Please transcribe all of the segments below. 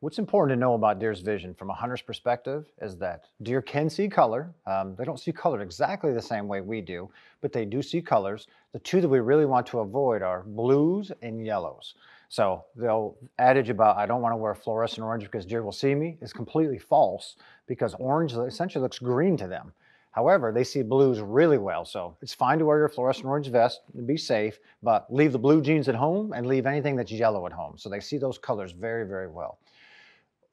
What's important to know about deer's vision from a hunter's perspective is that deer can see color. Um, they don't see color exactly the same way we do, but they do see colors. The two that we really want to avoid are blues and yellows. So the adage about I don't want to wear fluorescent orange because deer will see me is completely false because orange essentially looks green to them. However, they see blues really well, so it's fine to wear your fluorescent orange vest and be safe, but leave the blue jeans at home and leave anything that's yellow at home. So they see those colors very, very well.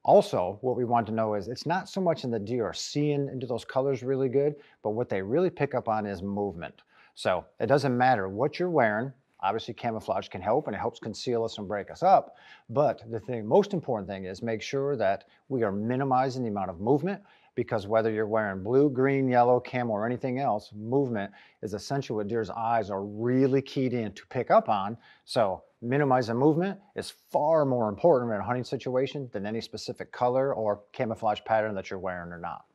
Also, what we want to know is it's not so much in the are seeing into those colors really good, but what they really pick up on is movement. So it doesn't matter what you're wearing. Obviously, camouflage can help and it helps conceal us and break us up. But the thing, most important thing is make sure that we are minimizing the amount of movement because whether you're wearing blue, green, yellow, camo, or anything else, movement is essentially what deer's eyes are really keyed in to pick up on. So minimizing movement is far more important in a hunting situation than any specific color or camouflage pattern that you're wearing or not.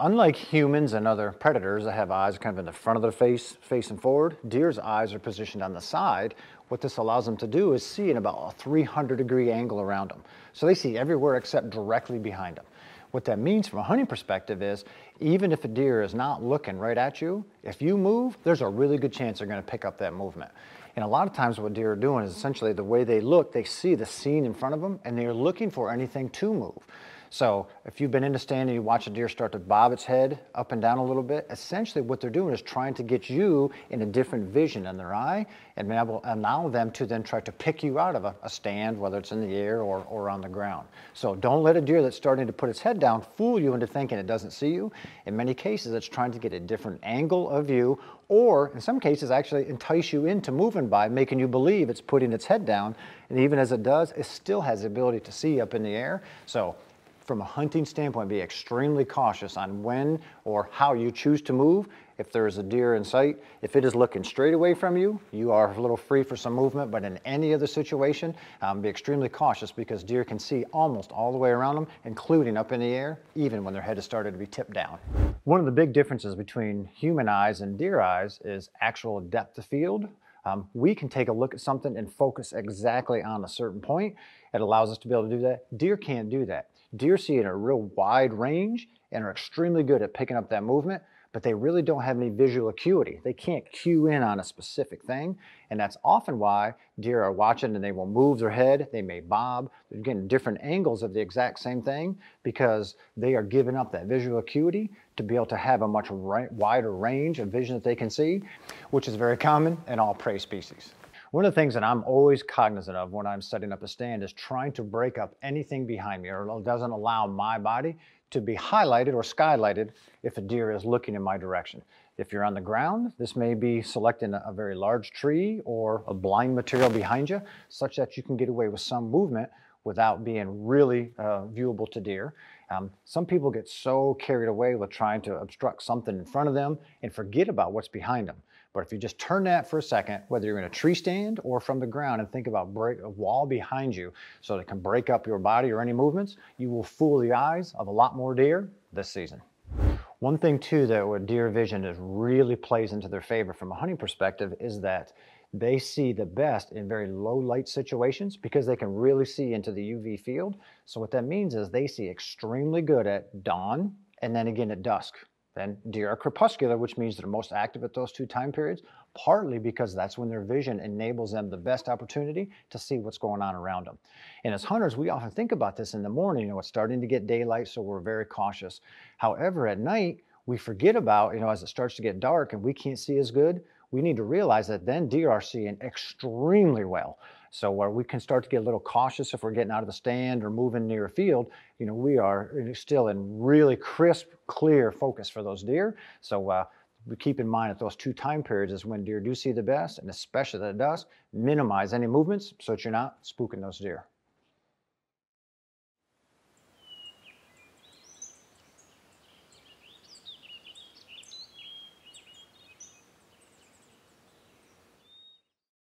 Unlike humans and other predators that have eyes kind of in the front of their face, facing forward, deer's eyes are positioned on the side. What this allows them to do is see in about a 300 degree angle around them. So they see everywhere except directly behind them. What that means from a hunting perspective is even if a deer is not looking right at you, if you move, there's a really good chance they're going to pick up that movement. And a lot of times what deer are doing is essentially the way they look, they see the scene in front of them and they're looking for anything to move. So if you've been in a stand and you watch a deer start to bob its head up and down a little bit, essentially what they're doing is trying to get you in a different vision in their eye and able, allow them to then try to pick you out of a, a stand, whether it's in the air or, or on the ground. So don't let a deer that's starting to put its head down fool you into thinking it doesn't see you. In many cases, it's trying to get a different angle of view or in some cases actually entice you into moving by, making you believe it's putting its head down. And even as it does, it still has the ability to see up in the air. So from a hunting standpoint, be extremely cautious on when or how you choose to move. If there is a deer in sight, if it is looking straight away from you, you are a little free for some movement, but in any other situation, um, be extremely cautious because deer can see almost all the way around them, including up in the air, even when their head has started to be tipped down. One of the big differences between human eyes and deer eyes is actual depth of field. Um, we can take a look at something and focus exactly on a certain point. It allows us to be able to do that. Deer can't do that. Deer see in a real wide range and are extremely good at picking up that movement, but they really don't have any visual acuity. They can't cue in on a specific thing, and that's often why deer are watching and they will move their head, they may bob, they're getting different angles of the exact same thing because they are giving up that visual acuity to be able to have a much wider range of vision that they can see, which is very common in all prey species. One of the things that I'm always cognizant of when I'm setting up a stand is trying to break up anything behind me or doesn't allow my body to be highlighted or skylighted if a deer is looking in my direction. If you're on the ground, this may be selecting a, very large tree or a blind material behind you, such that you can get away with some movement without being really uh, viewable to deer. Um, some people get so carried away with trying to obstruct something in front of them and forget about what's behind them. But if you just turn that for a second, whether you're in a tree stand or from the ground and think about break a wall behind you so it can break up your body or any movements, you will fool the eyes of a lot more deer this season. One thing too that what deer vision is really plays into their favor from a hunting perspective is that they see the best in very low light situations because they can really see into the UV field. So what that means is they see extremely good at dawn and then again at dusk. Then deer are crepuscular, which means they're most active at those two time periods, partly because that's when their vision enables them the best opportunity to see what's going on around them. And as hunters, we often think about this in the morning, you know, it's starting to get daylight, so we're very cautious. However, at night, we forget about, you know, as it starts to get dark and we can't see as good, we need to realize that then deer are seeing extremely well. So where we can start to get a little cautious if we're getting out of the stand or moving near a field, you know, we are still in really crisp, clear focus for those deer. So uh, we keep in mind that those two time periods is when deer do see the best, and especially at dusk, minimize any movements so that you're not spooking those deer.